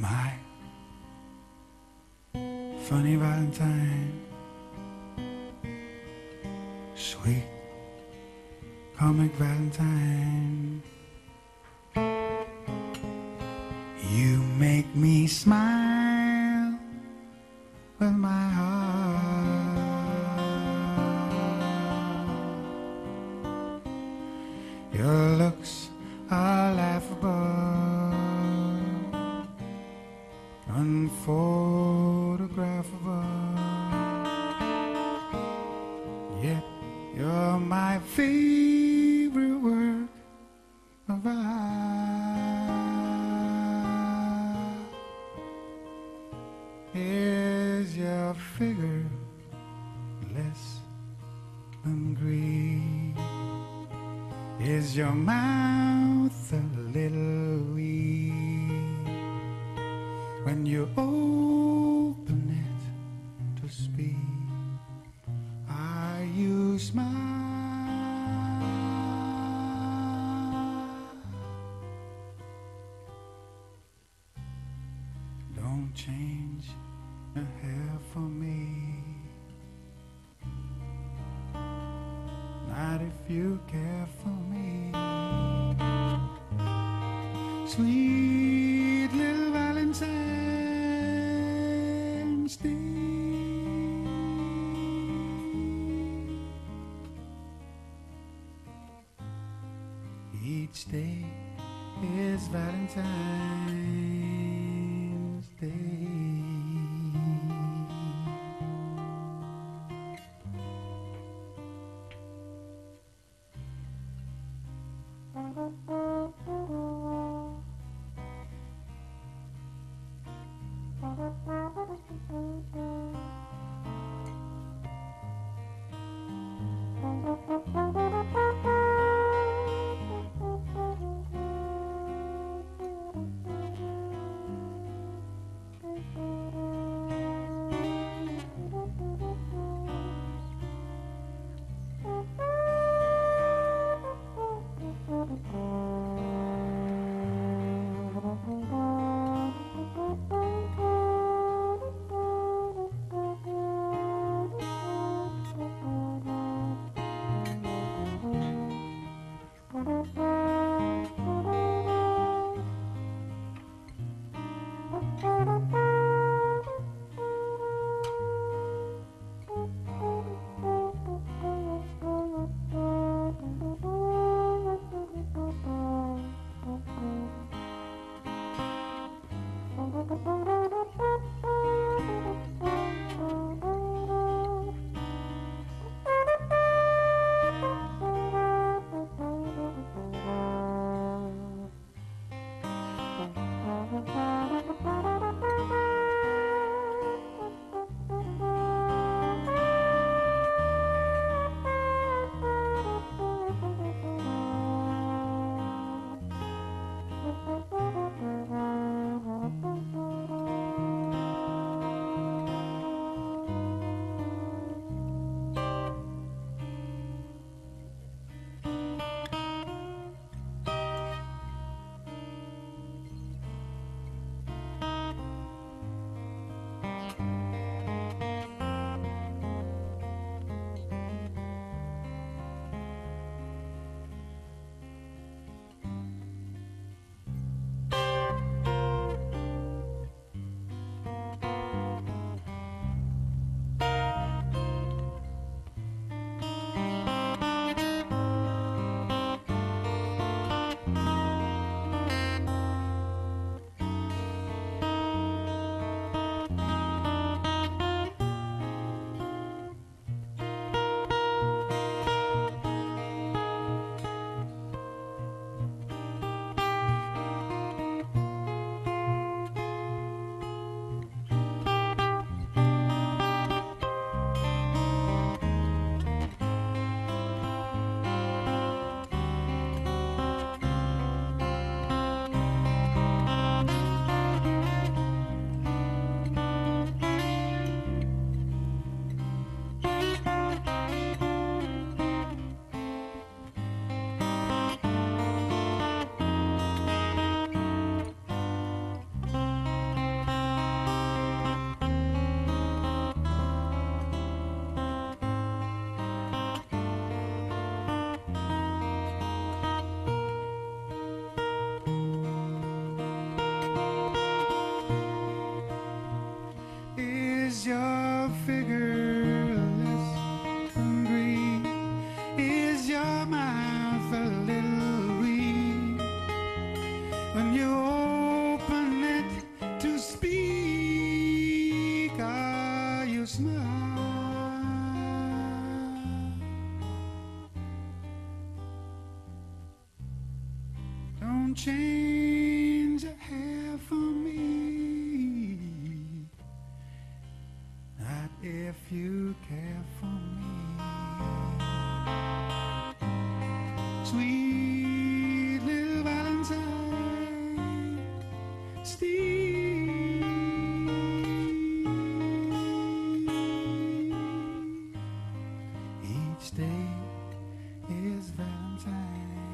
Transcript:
My funny Valentine, sweet comic Valentine. You make me smile with my heart. Your looks are laughable, Is your mouth a little weak when you open it to speak? Are you smile? Don't change your hair for me. If you care for me. Sweet little Valentine's Day. Each day is Valentine's Mm-hmm. some change you have for me. Not if you care for me. Sweet little Valentine, Steve. Each day is Valentine.